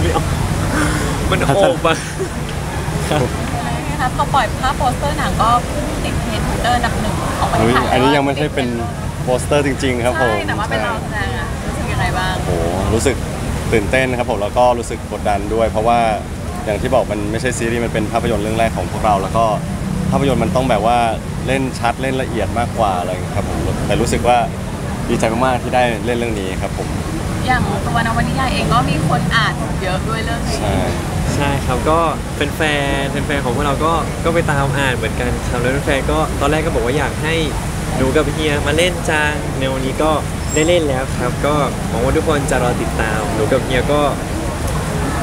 ไม่ออกมันโอบอะอะไรนะคะพอปล่อยภาพโปสเตอร์หนังก็ติดเทรนด์ทวิตเตอร์อันดับหนึ่งออกไปเฮ้ยถ่ายอันนี้ยังไม่ใช่เป็นโปสเตอร์จริง ๆ ครับผมใช่แต่ว่าเป็นเราแสดงอะรู้สึกยังไงบ้างโอ้โหรู้สึกตื่นเต้นครับผมแล้วก็รู้สึกกดดันด้วย เพราะว่าอย่างที่บอกมันไม่ใช่ซีรีส์มันเป็นภาพยนตร์เรื่องแรกของพวกเรา แล้วก็ภาพยนตร์มันต้องแบบว่าเล่นชัดเล่นละเอียดมากกว่าอะไรอย่างเงี้ยครับผมแต่รู้สึกว่าดีใจมากๆที่ได้เล่นเรื่องนี้ครับผม อย่างตัวนวนิยายเองก็มีคนอ่านเยอะด้วยเรื่องนี้ใช่ใช่ครับก็เป็นแฟนเป็นแฟนของพวกเราก็ก็ไปตามอ่านเหมือนกันครับแล้วแฟนก็ตอนแรกก็บอกว่าอยากให้หนูกับเฮียมาเล่นจังในวันนี้ก็ได้เล่นแล้วครับ ก็หวังว่าทุกคนจะรอติดตามหนูกับเฮียก็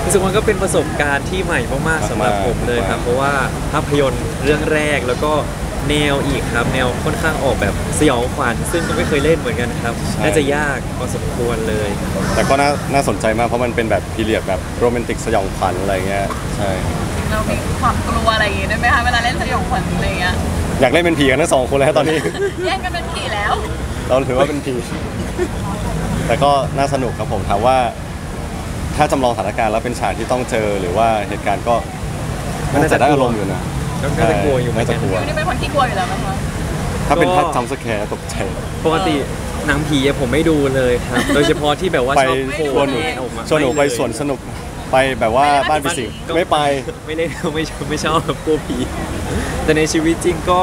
รู้สึกว่าก็เป็นประสบการณ์ที่ใหม่มากๆสำหรับผมเลยครับ เพราะว่าภาพยนตร์เรื่องแรกแล้วก็ แนวอีกครับ แนวค่อนข้างออกแบบสยองขวัญซึ่งก็ไม่เคยเล่นเหมือนกันครับ น่าจะยากพอสมควรเลย แต่ก็น่าน่าสนใจมากเพราะมันเป็นแบบพีเรียดแบบโรแมนติกสยองขวัญอะไรเงี้ยใช่เรามีความกลัวอะไรอย่างงี้ด้วยไหมคะเวลาเล่นสยองขวัญอะไรอย่างเงี้ยอยากเล่นเป็นผีกันทั้งสองคนเลยครับตอนนี้ แย่งกันเป็นผีแล้ว เราถือว่าเป็นผีแต่ก็น่าสนุกครับผมถามว่า ถ้าจำลองสถานการณ์แล้วเป็นฉากที่ต้องเจอหรือว่าเหตุการณ์ก็น่าจะได้อารมณ์อยู่นะ ก็น่าจะกลัวอยู่เหมือนกันน่าจะกลัวไม่ได้เป็นคนที่กลัวอยู่แล้วนะคะถ้าเป็นก็พัดจำสแคร์ตกใจ ปกติหนังผีอะผมไม่ดูเลยครับ โดยเฉพาะที่แบบว่าไปชอบโผชวนหนูแออกมาชวนหนูไปม่เลยสวนสนุกไปแบบว่าบ้านผีสิงไม่ไปไม่เล่นไม่ชอบไม่ชอบแบบกลัวผี แต่ในชีวิตจริงก็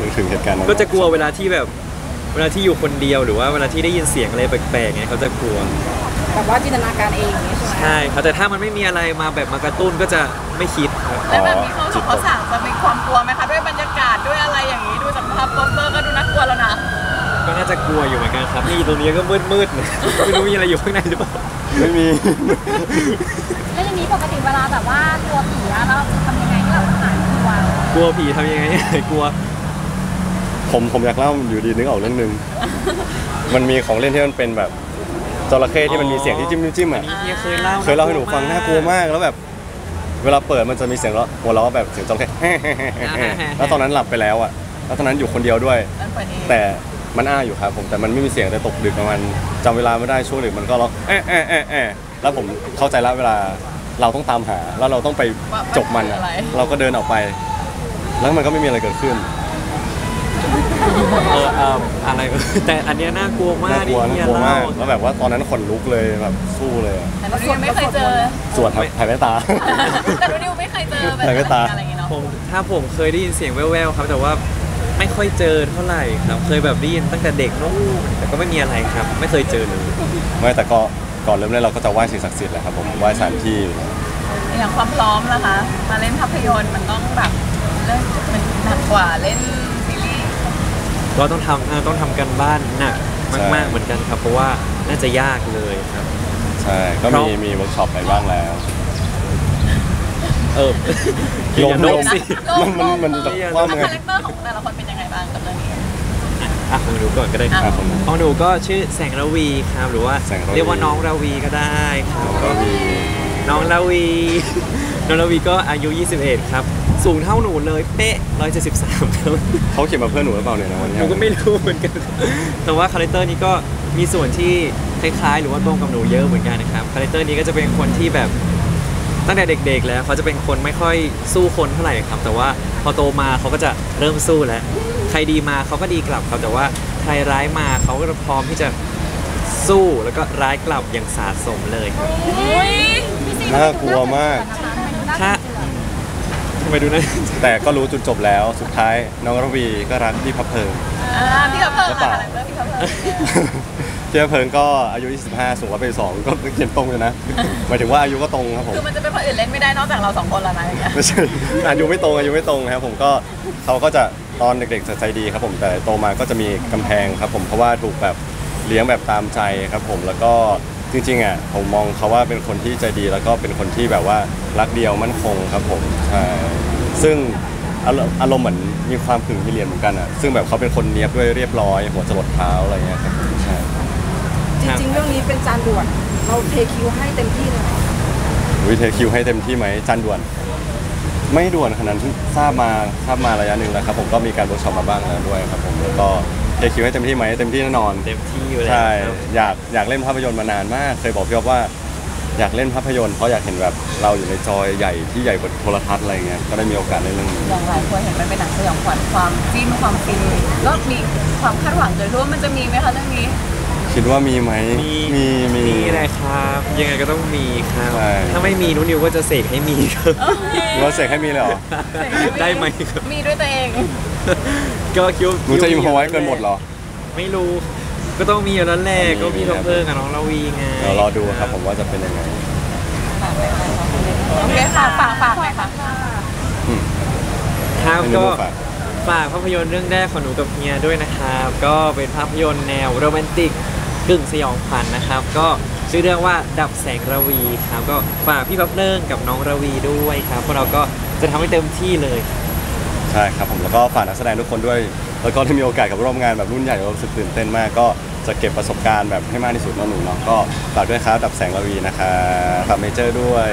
นึกถึงเหตุการณ์นั้นก็จะกลัวเวลาที่แบบเวลาที่อยู่คนเดียวหรือว่าเวลาที่ได้ยินเสียงอะไรแปลกๆไงเขาจะกลัว แบบว่าจินตนาการเองอย่างนี้ใช่ไหมใช่ครับแต่ถ้ามันไม่มีอะไรมาแบบมากระตุ้นก็จะไม่คิดครับแล้วแบบนี้เขาสองเขาสั่งจะมีความกลัวไหมคะด้วยบรรยากาศด้วยอะไรอย่างนี้ดูจากภาพโปสเตอร์ก็ดูน่ากลัวแล้วนะก็น่าจะกลัวอยู่เหมือนกันครับนี่ตรงนี้ก็มืดๆเลยไม่รู้มีอะไรอยู่ข้างในหรือเปล่าไม่มี แล้วอย่างนี้ปกติเวลาแบบว่ากลัวผีอะเราทำยังไงให้เราหายกลัวกลัวผีทำยังไงกลัวผมผมอยากเล่าอยู่ดีนึกออกเรื่องหนึงมันมีของเล่นที่มันเป็นแบบ จระเข้ที่มันมีเสียงที่จิ้มจิ้มๆอะเฮียเคยเล่าเคยเล่าให้หนูฟังน่ากลัวมากแล้วแบบ เวลาเปิดมันจะมีเสียงเราะหัวเราะแบบเสียงจระเข้แล้วตอนนั้นหลับไปแล้วอะแล้วตอนนั้นอยู่คนเดียวด้วยนั่นเปิดเองแต่มันอ้าอยู่ครับผมแต่มันไม่มีเสียงแต่ตกดึกประมาณจำเวลาไม่ได้ช่วงดึกมันก็ร้องแอะแอะแอะแอะแล้วผมเข้าใจแล้วเวลาเราต้องตามหาแล้วเราต้องไปจบมันอะเราก็เดินออกไป แล้วมันก็ไม่มีอะไรเกิดขึ้น เออเอออะไรแต่อันเนี้ยน่ากลัวมากน่ากลัวที่น่าเฮียกลัวเล่ามากแล้วแบบว่าตอนนั้นขนลุกเลยแบบสู้เลยอะแต่ดูดิวไม่เคยเจอ สวดครับถ่ายแว่นตา แต่ดูดิวไม่เคยเจอแบบแต่ก็ตา อะไรอย่างเงี้ยเนาะผมถ้าผมเคยได้ยินเสียงแว่วๆครับ แต่ว่าไม่ค่อยเจอเท่าไหร่ครับเคยแบบได้ยินตั้งแต่เด็กนู้นแต่ก็ไม่มีอะไรครับ ไม่เคยเจอเลยไม่แต่ก็ก่อนเริ่มเล่นเราก็จะไหว้สิ่งศักดิ์สิทธิ์แหละครับผมไหว้สถานที่อย่างความพร้อมนะคะ มาเล่นภาพยนตร์มันต้องแบบเรื่องมันหนักกว่าเล่นซีรีส์ ก็ต้องทำเอ่อต้องทำกันบ้านหนักมาก ๆ เหมือนกันครับ เพราะว่าน่าจะยากเลยครับ ใช่ ก็เพมีราะมมีเวิร์กช็อปไปบ้างแล้ว เออลมอย่าลลมมสิมันมันมันจะว่ายังไง character ของแต่ละคนเป็นยังไงบ้างกับเรื่องนี้อะของหนูก่อนก็ได้อะครับผมของหนูก็ชื่อแสงระวีครับ หรือว่าแสงระวีเรียกว่าน้องระวีก็ได้ครับก็มีน้องระวี น้องระวีก็อายุ 21 ครับ สูงเท่าหนูเลยเป๊ะ 173ครับเขาเขียนมาเพื่อนหนูหรือเปล่าเนี่ยนะอันนี้หนูก็ไม่รู้เหมือนกัน แต่ว่า character นี้ก็มีส่วนที่คล้ายๆ หรือว่าตรงกับหนูเยอะเหมือนกันนะครับ character นี้ก็จะเป็นคนที่แบบตั้งแต่เด็ก ๆ แล้วเขาจะเป็นคนไม่ค่อยสู้คนเท่าไหร่ครับ แต่ว่าพอโตมาเขาก็จะเริ่มสู้แล้ว ใครดีมาเขาก็ดีกลับครับ แต่ว่าใครร้ายมาเขาก็จะพร้อมที่จะสู้แล้วก็ร้ายกลับอย่างสาสมเลยครับอุ้ยน่ากลัวมาก ถ้าทำไมดูนะแต่ก็รู้จุดจบแล้วสุดท้ายน้องระวีก็รักพี่พับเพลิงอ่าพี่พับเพลิงหรือเปล่าอะ character พี่พับเพลิงพี่พับเพลิงก็อายุ 25 สูงกว่าไปสองก็เขียนตรงอยู่นะหมายถึงว่าอายุก็ตรงครับผม คือมันจะเป็นคนอื่นเล่นไม่ได้นอกจากเราสองคนแล้วนะอย่างเงี้ยไม่ใช่อายุไม่ตรงอายุไม่ตรงครับผมก็เขาก็จะตอนเด็กๆจะใจดีครับผมแต่โตมาก็จะมีกำแพงครับผมเพราะว่าถูกแบบเลี้ยงแบบตามใจครับผมแล้วก็ จริงๆอะผมมองเขาว่าเป็นคนที่ใจดีแล้วก็เป็นคนที่แบบว่ารักเดียวมั่นคงครับผมใช่ซึ่งอารมณ์อารมณ์เหมือนมีความขรึมมีเรียนเหมือนกันอะซึ่งแบบเขาเป็นคนเนี้ยบด้วยเรียบร้อย หัวจรดเท้าอะไรเงี้ยครับใช่จริงๆ เรื่องนี้เป็นงานด่วน เราเทคิวให้เต็มที่เลยวิเทคิวให้เต็มที่ไหมงานด่วน ไม่ด่วนขนาดนั้นเพิ่งทราบมาทราบมาระยะหนึ่งแล้วครับผมก็มีการเวิร์กช็อปมาบ้างแล้วด้วยครับผมแล้วก็ เทคิวให้เต็มที่ไหมเต็มที่แน่นอน เต็มที่อยู่แล้วใช่ ครับอยากอยากเล่นภาพยนตร์มานานมาก เคยบอกพี่อ๊อฟว่า อยากเล่นภาพยนตร์เพราะอยากเห็นแบบเราอยู่ในจอใหญ่ที่ใหญ่กว่าโทรทัศน์อะไรเงี้ย ก็ได้มีโอกาสเล่นเรื่องนี้อย่างหลายคนเห็นมันเป็นหนังสยองขวัญความจิ้นความฟินก็มีความคาดหวังเกิดขึ้นว่ามันจะมีไหมคะเรื่องนี้คิดว่ามีไหมมี มี มีมีอะไรครับ ยังไงก็ต้องมีครับ ใช่ ถ้าไม่มีนุนิวก็จะเสกให้มีครับหรือว่าเสกให้มีเลยเหรอ ได้ไหมครับ มีด้วยตัวเอง ก็คิดวหนูจะอิมพอไว้เกินหมดเหรอ ไม่รู้ ก็ต้องมีอยู่แล้วแหละมีก็มีมีท็คอรับปเปอร์กับน้องลาวีไงเดี๋ยวรอดูครับผมว่าจะเป็นยังไงโอเคค่ะฝากฝากหน่อยค่ะครับให้นุก็ฝากฝากภาพยนตร์เรื่องแรกของหนูกับเฮียด้วยนะครับ ก็เป็นภาพยนตร์แนวโรแมนติกกึ่งสยองขวัญนะครับ ก็ชื่อเรื่องว่าดับแสงระวีครับ ก็ฝากพี่พับเลิงกับน้องระวีด้วยครับพวกเราก็จะทำให้เต็มที่เลยใช่ครับผมแล้วก็ฝากนักแสดงทุกคนด้วย แล้วก็ได้มีโอกาสกับร่วมงานแบบรุ่นใหญ่เรารู้สึกตื่นเต้นมาก ก็จะเก็บประสบการณ์แบบให้มากที่สุดเนาะหนูเนาะก็ฝากด้วยครับดับแสงระวีนะคะฝากเมเจอร์ด้วย